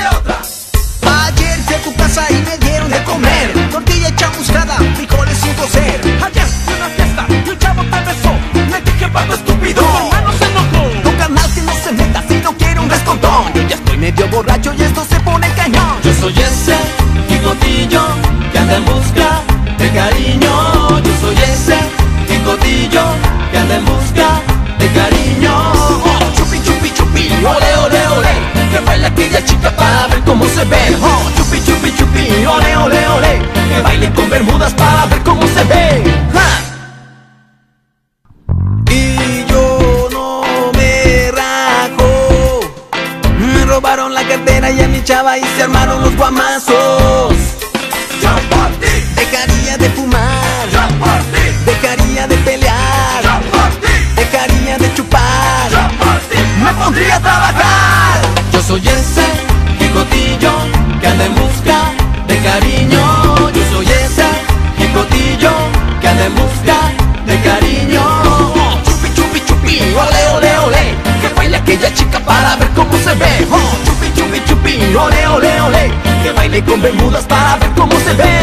Ayer fui a tu casa y me dieron de comer. Tortilla chamuscada, frijoles sin cocer. Ayer fui una fiesta y un chavo te besó. Le dije, vato estúpido. Mi hermano se enojó. Nunca más que no se meta si no quiere un descontón. Yo ya estoy medio borracho y esto se pone cañón. Yo soy ese agarraron la cartera y a mi chava y se armaron los guamazos. Yo por ti. Dejaría de fumar. Yo por ti. Dejaría de pelear. Yo por ti. Dejaría de chupar. Yo por ti. Me pondría a trabajar. Yo soy ese picotillo que anda en busca de cariño baile con bermudas para ver cómo se ve.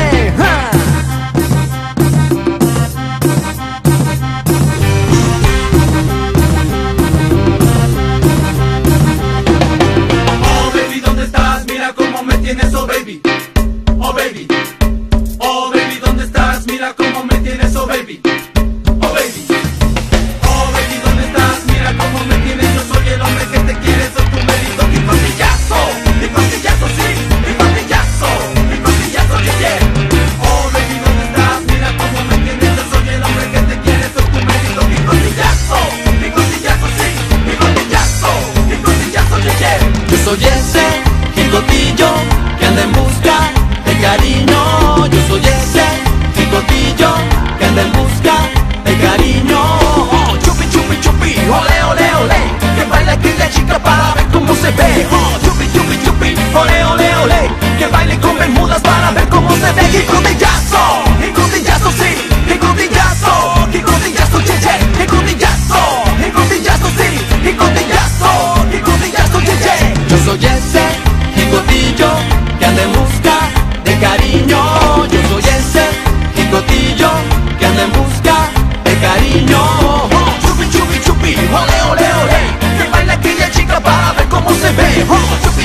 cariño. Yo soy ese jicotillo que anda en busca de cariño. Oh, chupi, chupi, chupi, ole, ole, ole. Que baila aquella chica para ver cómo se ve. Oh,